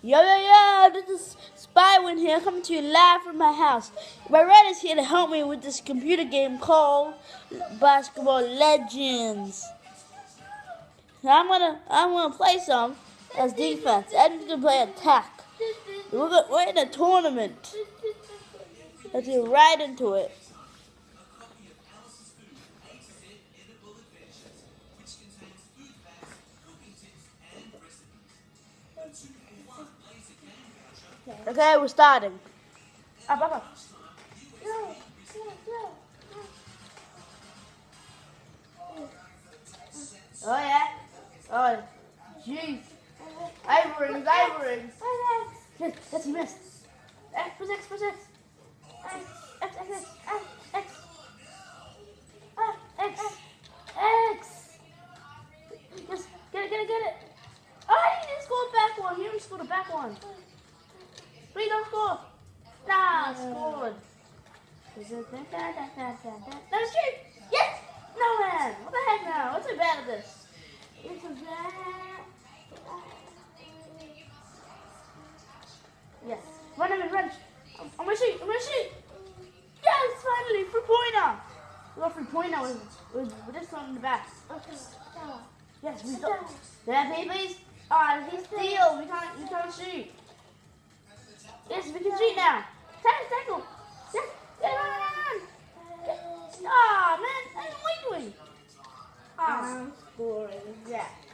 Yo, yo, yo, this is Spywin here, coming to you live from my house. My red is here to help me with this computer game called Basketball Legends. Now I'm gonna, I'm gonna play some as defense. Ed's gonna play attack. We're, gonna, we're in a tournament. Let's get right into it. Okay, we're starting. Up, up, up. Oh yeah. Oh, jeez. Ivory, Ivory. Yes, yes, he missed. X, press X, press X. X, X, X, X, X, X, X, X. Yes, get it, get it, get it. Oh, he didn't score a back one. He only scored a back one. Please don't score. Nah, scored. That is true. Yes. No man. What the heck now? What's so bad at this? It's a bad. Yes. Run him and run. I'm, gonna shoot. I'm gonna shoot. Yes, finally, three pointer. We got three pointer with with, with this one in the back. Okay. Yes, we got. Play, please? Ah, he's steal. We can't. We can't shoot. Yes, we can shoot now. Tackle, tackle. Ah, man, what are you doing? Ah, I'm.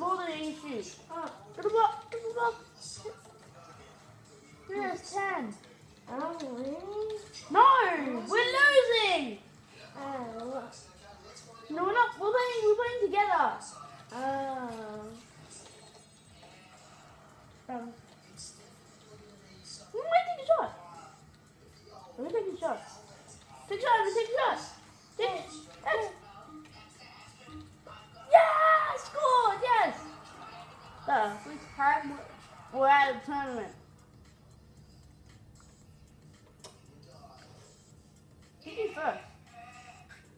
Have to get the ball to the shoot. Oh, Get the ball. Get the ball. Yes, ten. oh, really? No, we're losing. Oh, No, we're not. We're playing. We're playing together. oh. Um, we might take a shot. We're taking shots. Take shots. We take shots. Take. We're at a tournament? Who did first?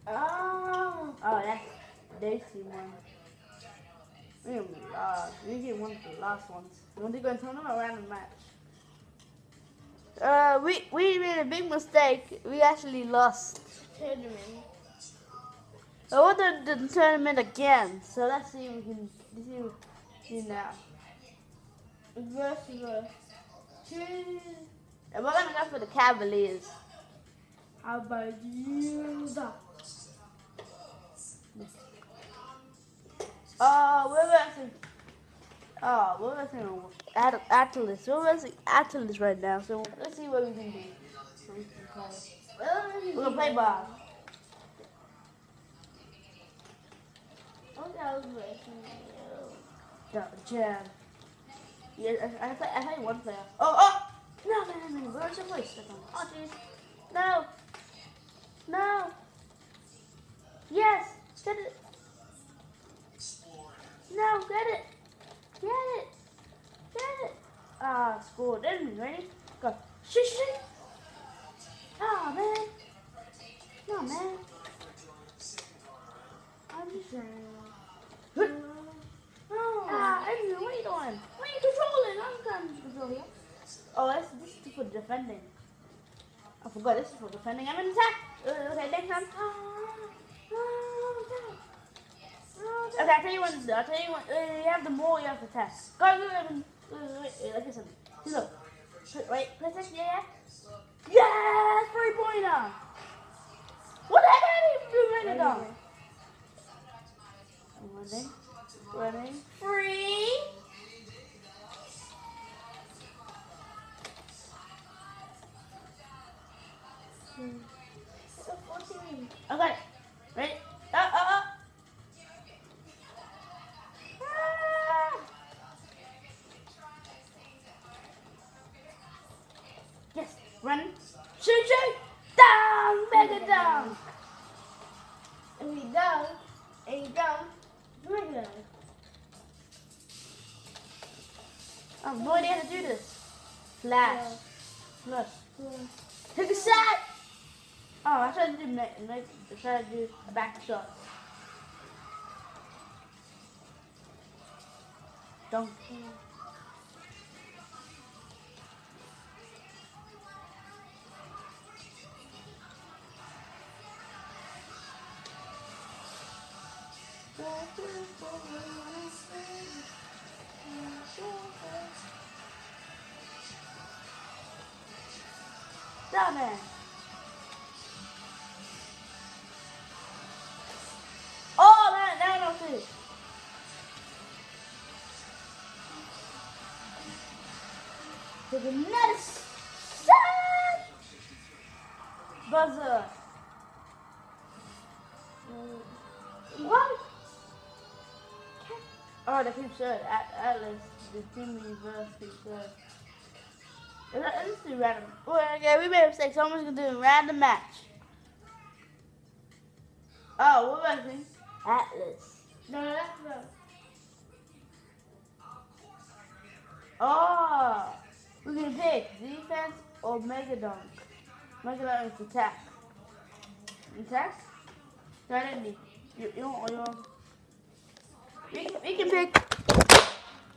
Oh. Oh, that's Daisy one. We gonna. We get one of the last ones. Want to go tournament or random match? Uh, we we made a big mistake. We actually lost. Tournament. I want to the tournament again. So let's see if we can see now. Verse, verse. Two. And we're gonna go for the Cavaliers. How about you? Oh, we're versing. Oh, uh, we're versing At- Atlas. We're versing Atlas right now. So let's see what we can do. We can play. We're gonna play ball. Oh, okay, I was versing you. Yeah, I, I, play, I play one player. Oh, oh! No, no, no, no. Where's your place? Oh, jeez. No. No. Yes. Get it. No, get it. Get it. Get it. Ah, scored. Edmund, ready? Go. Shoot, shoot. Oh, man. No, man. I'm just saying. Ah, what are you doing? What are you controlling? I'm trying to control here. Oh, that's, this is for defending. I forgot this is for defending. I'm in attack. Uh, okay, next time. Okay, I'll tell you what to do. I'll tell you what. Uh, you have the ball, you have to attack. Go, go, go. Wait, wait, wait, wait, look at something. Look. Wait, this, yeah, yeah. Yes, three pointer. What the heck? I didn't even do. Running, Swimming. Free. Hmm. Okay. Ready? Oh oh oh! Ah. Yes, run, shoot, shoot, down, mega down. And we down, and down, mega down. No idea how to do this. Flash. Flash. Yeah. Take a shot! Oh, I tried to do make, make, I tried to do a back shot. Don't. Down there. Oh, that, fit. To the next. Buzzer. What? Oh, the people said At- Atlas, the team reverse people said. Let's let's do random. Well, okay, we made a mistake, so I'm just gonna do a random match. Oh, what was it? Atlas. No, that's the. Oh, we can pick defense or mega dunk. Mega dunk is attack. Attack? No, I didn't need. You, you, want- you, want- we, can, pick